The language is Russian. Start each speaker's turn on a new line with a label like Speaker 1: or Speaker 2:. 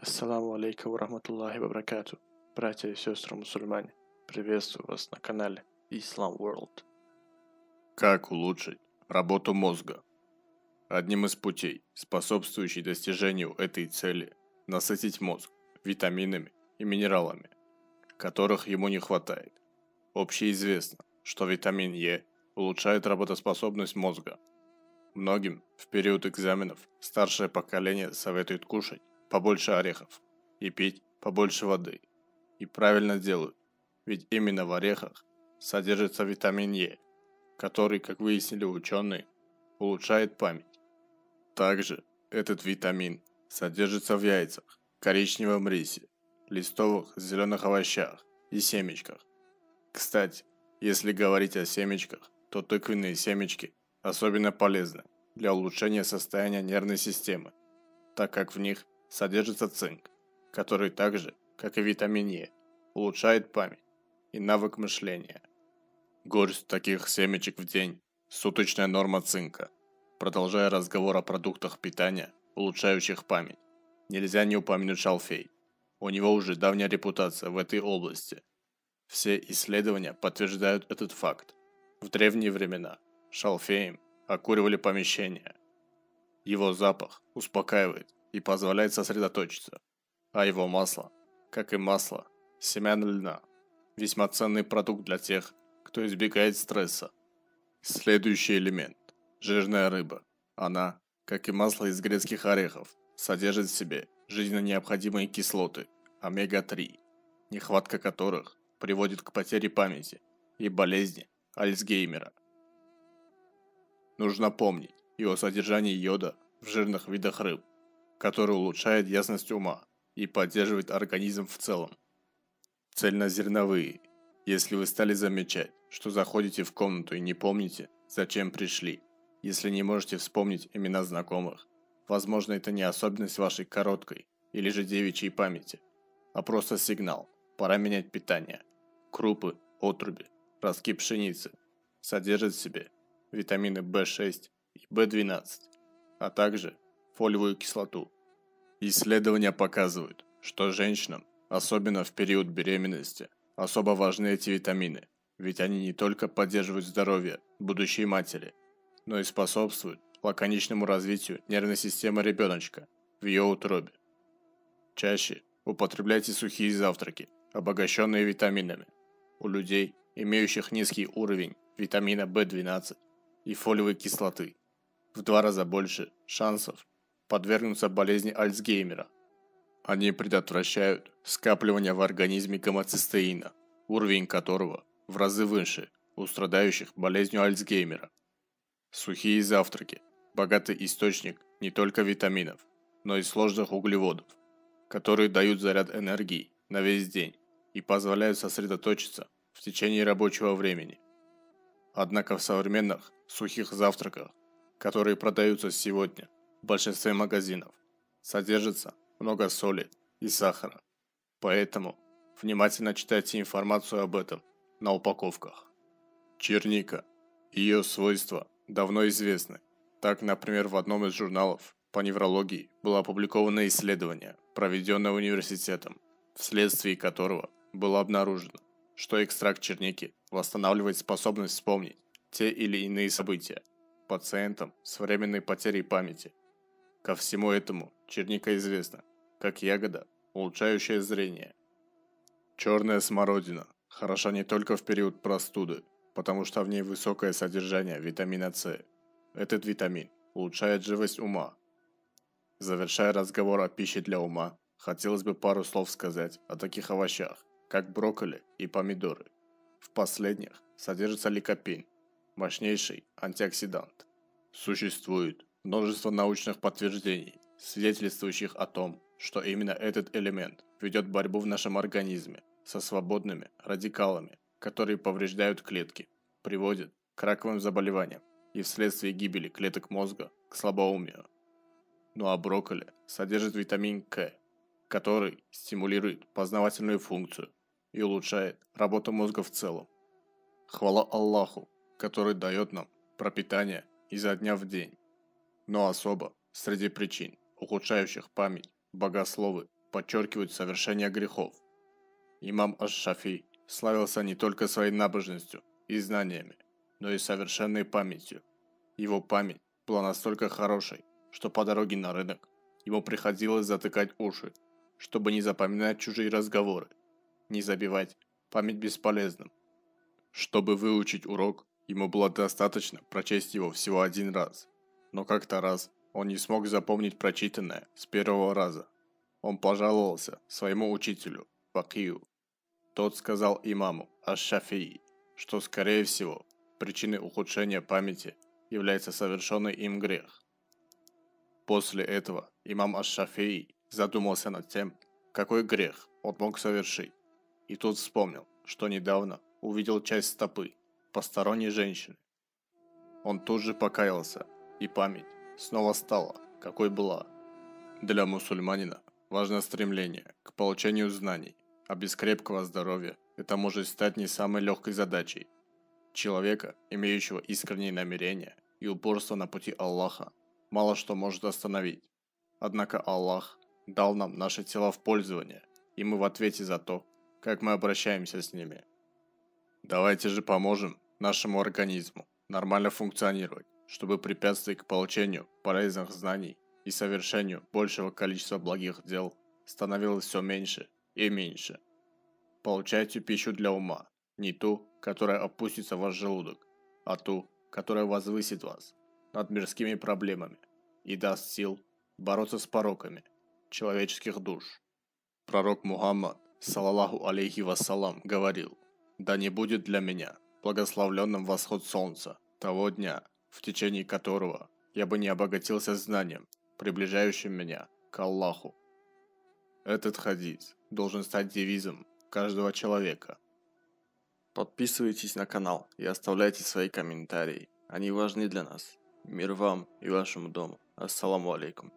Speaker 1: Ассаламу алейкум рахматуллахи вабракату. Братья и сестры мусульмане, приветствую вас на канале Islam World.
Speaker 2: Как улучшить работу мозга? Одним из путей, способствующих достижению этой цели, насытить мозг витаминами и минералами, которых ему не хватает. Общеизвестно, что витамин Е улучшает работоспособность мозга. Многим в период экзаменов старшее поколение советует кушать побольше орехов и пить побольше воды. И правильно делают, ведь именно в орехах содержится витамин Е, который, как выяснили ученые, улучшает память. Также этот витамин содержится в яйцах, коричневом рисе, листовых зеленых овощах и семечках. Кстати, если говорить о семечках, то тыквенные семечки особенно полезны для улучшения состояния нервной системы, так как в них содержится цинк, который также, как и витамин Е, улучшает память и навык мышления. Горсть таких семечек в день – суточная норма цинка. Продолжая разговор о продуктах питания, улучшающих память, нельзя не упомянуть шалфей. У него уже давняя репутация в этой области. Все исследования подтверждают этот факт. В древние времена шалфеем окуривали помещения. Его запах успокаивает и позволяет сосредоточиться. А его масло, как и масло, семян льна, весьма ценный продукт для тех, кто избегает стресса. Следующий элемент – жирная рыба. Она, как и масло из грецких орехов, содержит в себе жизненно необходимые кислоты омега-3, нехватка которых приводит к потере памяти и болезни Альцгеймера. Нужно помнить и о содержании йода в жирных видах рыб который улучшает ясность ума и поддерживает организм в целом. Цельнозерновые. Если вы стали замечать, что заходите в комнату и не помните, зачем пришли, если не можете вспомнить имена знакомых, возможно это не особенность вашей короткой или же девичьей памяти, а просто сигнал, пора менять питание. Крупы, отруби, ростки пшеницы содержат в себе витамины В6 и В12, а также фолиевую кислоту. Исследования показывают, что женщинам, особенно в период беременности, особо важны эти витамины, ведь они не только поддерживают здоровье будущей матери, но и способствуют лаконичному развитию нервной системы ребеночка в ее утробе. Чаще употребляйте сухие завтраки, обогащенные витаминами. У людей, имеющих низкий уровень витамина В12 и фолиевой кислоты, в два раза больше шансов подвергнуться болезни Альцгеймера. Они предотвращают скапливание в организме гомоцистеина, уровень которого в разы выше у страдающих болезнью Альцгеймера. Сухие завтраки – богатый источник не только витаминов, но и сложных углеводов, которые дают заряд энергии на весь день и позволяют сосредоточиться в течение рабочего времени. Однако в современных сухих завтраках, которые продаются сегодня – в большинстве магазинов содержится много соли и сахара. Поэтому внимательно читайте информацию об этом на упаковках. Черника. Ее свойства давно известны. Так, например, в одном из журналов по неврологии было опубликовано исследование, проведенное университетом, вследствие которого было обнаружено, что экстракт черники восстанавливает способность вспомнить те или иные события пациентам с временной потерей памяти Ко всему этому черника известна, как ягода, улучшающая зрение. Черная смородина хороша не только в период простуды, потому что в ней высокое содержание витамина С. Этот витамин улучшает живость ума. Завершая разговор о пище для ума, хотелось бы пару слов сказать о таких овощах, как брокколи и помидоры. В последних содержится ликопин, мощнейший антиоксидант. Существует множество научных подтверждений, свидетельствующих о том, что именно этот элемент ведет борьбу в нашем организме со свободными радикалами, которые повреждают клетки, приводят к раковым заболеваниям и вследствие гибели клеток мозга к слабоумию. Ну а брокколи содержит витамин К, который стимулирует познавательную функцию и улучшает работу мозга в целом. Хвала Аллаху, который дает нам пропитание изо дня в день но особо среди причин, ухудшающих память, богословы подчеркивают совершение грехов. Имам Аш-Шафи славился не только своей набожностью и знаниями, но и совершенной памятью. Его память была настолько хорошей, что по дороге на рынок ему приходилось затыкать уши, чтобы не запоминать чужие разговоры, не забивать память бесполезным. Чтобы выучить урок, ему было достаточно прочесть его всего один раз. Но как-то раз он не смог запомнить прочитанное с первого раза. Он пожаловался своему учителю, Вакию. Тот сказал имаму Аш-Шафии, что, скорее всего, причиной ухудшения памяти является совершенный им грех. После этого имам Аш-Шафии задумался над тем, какой грех он мог совершить. И тут вспомнил, что недавно увидел часть стопы посторонней женщины. Он тут же покаялся, и память снова стала, какой была. Для мусульманина важно стремление к получению знаний, а без крепкого здоровья это может стать не самой легкой задачей. Человека, имеющего искренние намерения и упорство на пути Аллаха, мало что может остановить. Однако Аллах дал нам наши тела в пользование, и мы в ответе за то, как мы обращаемся с ними. Давайте же поможем нашему организму нормально функционировать, чтобы препятствий к получению полезных знаний и совершению большего количества благих дел становилось все меньше и меньше. Получайте пищу для ума, не ту, которая опустится в ваш желудок, а ту, которая возвысит вас над мирскими проблемами и даст сил бороться с пороками человеческих душ. Пророк Мухаммад, салаллаху алейхи вассалам, говорил, «Да не будет для меня благословленным восход солнца того дня, в течение которого я бы не обогатился знанием, приближающим меня к Аллаху. Этот хадис должен стать девизом каждого человека.
Speaker 1: Подписывайтесь на канал и оставляйте свои комментарии. Они важны для нас. Мир вам и вашему дому. Ассаламу алейкум.